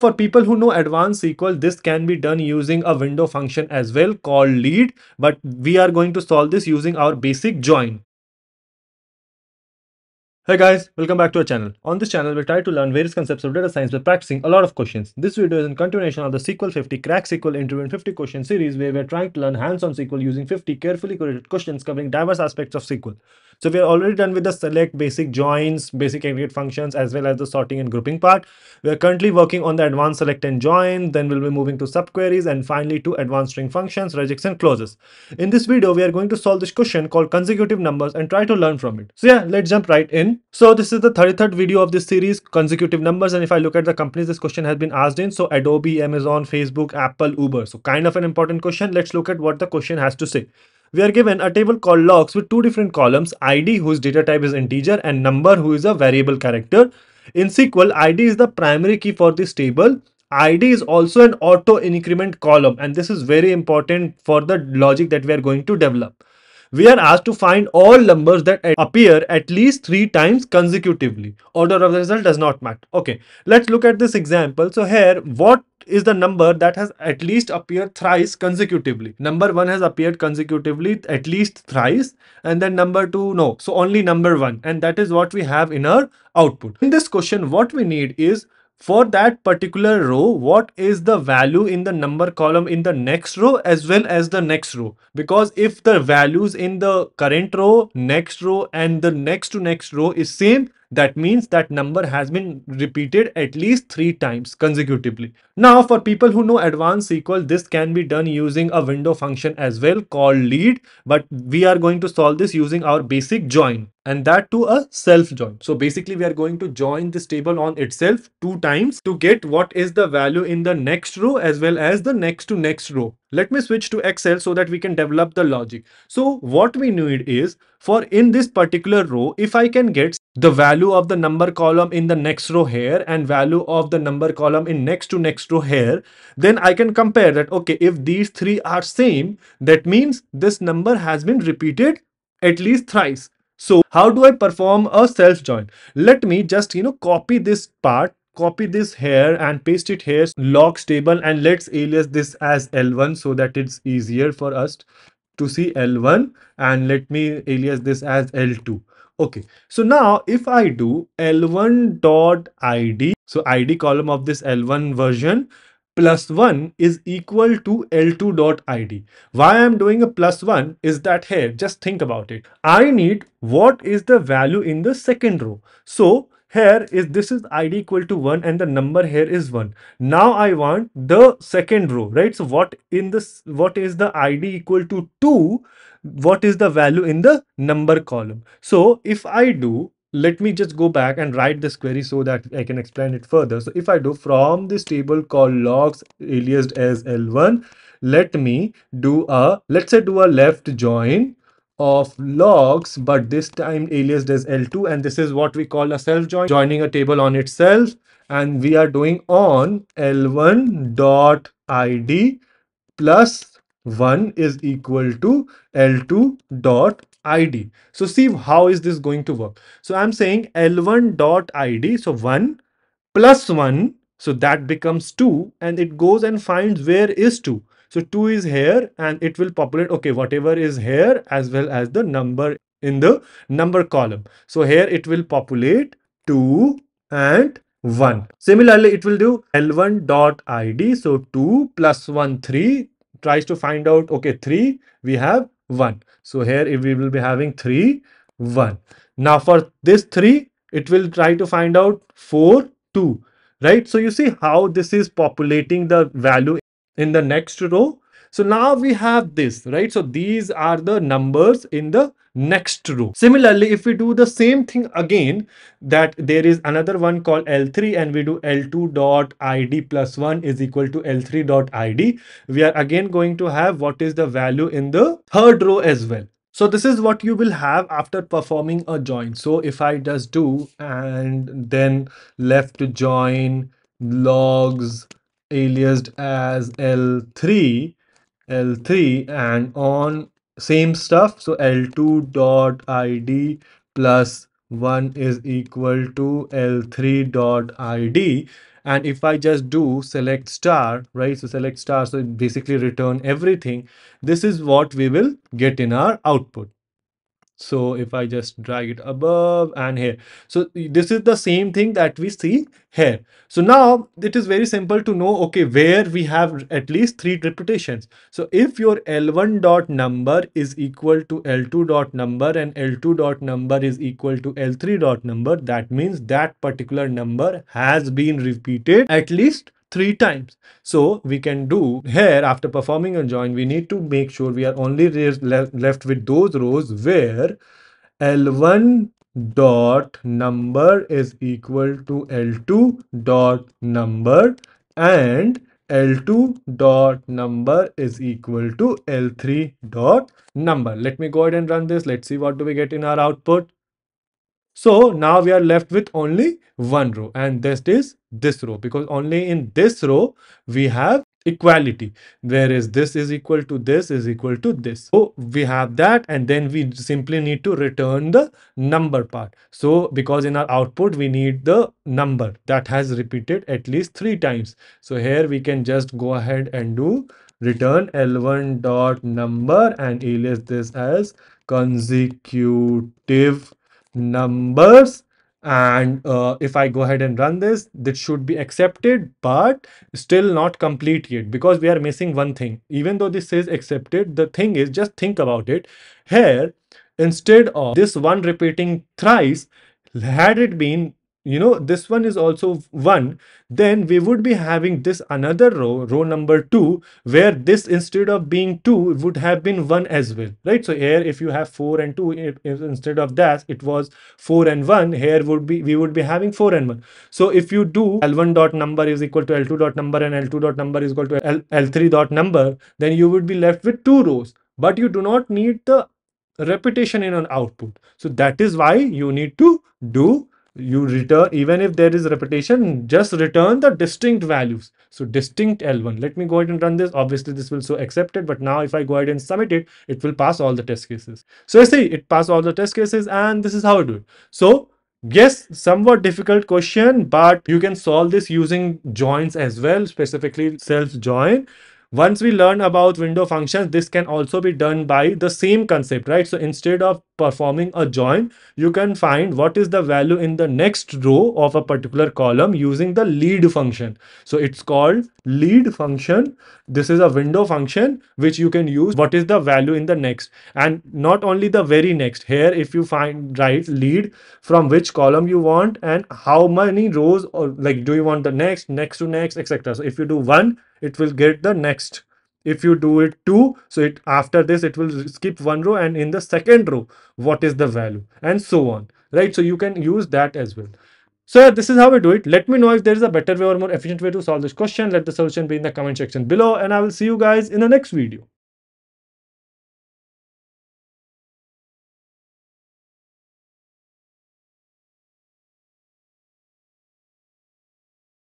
For people who know advanced SQL, this can be done using a window function as well called lead, but we are going to solve this using our basic join. Hey guys, welcome back to our channel. On this channel, we try to learn various concepts of data science by practicing a lot of questions. This video is in continuation of the SQL 50 Crack SQL Interview and 50 question series where we are trying to learn hands-on SQL using 50 carefully curated questions covering diverse aspects of SQL. So we are already done with the select, basic joins, basic aggregate functions, as well as the sorting and grouping part. We are currently working on the advanced select and join. Then we'll be moving to subqueries and finally to advanced string functions, regex and clauses. In this video, we are going to solve this question called consecutive numbers and try to learn from it. So yeah, let's jump right in. So this is the 33rd video of this series, consecutive numbers. And if I look at the companies this question has been asked in, so Adobe, Amazon, Facebook, Apple, Uber. So kind of an important question. Let's look at what the question has to say we are given a table called logs with two different columns id whose data type is integer and number who is a variable character. In sql id is the primary key for this table. Id is also an auto increment column and this is very important for the logic that we are going to develop we are asked to find all numbers that appear at least three times consecutively. Order of the result does not matter. Okay, let's look at this example. So here, what is the number that has at least appeared thrice consecutively. Number one has appeared consecutively at least thrice and then number two, no. So only number one and that is what we have in our output. In this question, what we need is for that particular row, what is the value in the number column in the next row as well as the next row? Because if the values in the current row, next row and the next to next row is same, that means that number has been repeated at least three times consecutively. Now, for people who know advanced SQL, this can be done using a window function as well called lead, but we are going to solve this using our basic join and that to a self join. So basically we are going to join this table on itself two times to get what is the value in the next row as well as the next to next row. Let me switch to Excel so that we can develop the logic. So what we need is for in this particular row, if I can get the value of the number column in the next row here and value of the number column in next to next row here, then I can compare that, okay, if these three are same, that means this number has been repeated at least thrice. So how do I perform a self join? Let me just, you know, copy this part copy this here and paste it here logs table and let's alias this as l1 so that it's easier for us to see l1 and let me alias this as l2 okay so now if i do l1 dot id so id column of this l1 version plus 1 is equal to L2 dot ID. Why I'm doing a plus 1 is that here, just think about it. I need what is the value in the second row. So here is this is id equal to 1 and the number here is 1 now i want the second row right so what in this what is the id equal to 2 what is the value in the number column so if i do let me just go back and write this query so that I can explain it further. So if I do from this table called logs aliased as L1, let me do a, let's say do a left join of logs but this time aliased as l2 and this is what we call a self join joining a table on itself and we are doing on l1 dot id plus 1 is equal to l2 dot id so see how is this going to work so i'm saying l1 dot id so 1 plus 1 so that becomes 2 and it goes and finds where is 2 so 2 is here and it will populate, okay, whatever is here as well as the number in the number column. So here it will populate 2 and 1. Similarly, it will do L1 dot ID. So 2 plus 1, 3 tries to find out, okay, 3, we have 1. So here we will be having 3, 1. Now for this 3, it will try to find out 4, 2 right so you see how this is populating the value in the next row. So now we have this, right? So these are the numbers in the next row. Similarly, if we do the same thing again, that there is another one called L3 and we do L2 dot ID plus 1 is equal to L3 dot ID, we are again going to have what is the value in the third row as well. So this is what you will have after performing a join. So if I just do and then left join logs aliased as L3, L3 and on same stuff. So L2 dot ID plus 1 is equal to L3 dot ID and if I just do select star, right? So select star, so basically return everything. This is what we will get in our output. So if I just drag it above and here, so this is the same thing that we see here. So now it is very simple to know, okay, where we have at least three repetitions. So if your L1 dot number is equal to L2 dot number and L2 dot number is equal to L3 dot number, that means that particular number has been repeated at least three times. So we can do here after performing a join, we need to make sure we are only left with those rows where L1 dot number is equal to L2 dot number and L2 dot number is equal to L3 dot number. Let me go ahead and run this. Let's see what do we get in our output. So now we are left with only one row and this is this row because only in this row we have equality. Whereas this is equal to this is equal to this. So we have that and then we simply need to return the number part. So because in our output we need the number that has repeated at least three times. So here we can just go ahead and do return l1 dot number and alias this as consecutive numbers and uh, if I go ahead and run this, this should be accepted, but still not complete yet because we are missing one thing. Even though this is accepted, the thing is just think about it. Here, instead of this one repeating thrice, had it been you know this one is also 1 then we would be having this another row row number 2 where this instead of being 2 would have been 1 as well right? So here if you have 4 and 2 if, if instead of that it was 4 and 1 here would be we would be having 4 and 1 so if you do l1 dot number is equal to l2 dot number and l2 dot number is equal to L, l3 dot number then you would be left with two rows. But you do not need the repetition in an output. So that is why you need to do you return even if there is repetition just return the distinct values. So distinct l1 let me go ahead and run this. Obviously this will so accept it but now if i go ahead and submit it it will pass all the test cases. So i see it passed all the test cases and this is how i do it. So yes somewhat difficult question but you can solve this using joins as well specifically self join once we learn about window functions, this can also be done by the same concept, right? So instead of performing a join, you can find what is the value in the next row of a particular column using the lead function. So it's called lead function. This is a window function which you can use what is the value in the next and not only the very next here if you find right lead from which column you want and how many rows or like do you want the next next to next etc so if you do one it will get the next if you do it two so it after this it will skip one row and in the second row what is the value and so on right so you can use that as well so yeah, this is how we do it. Let me know if there is a better way or more efficient way to solve this question. Let the solution be in the comment section below and I will see you guys in the next video.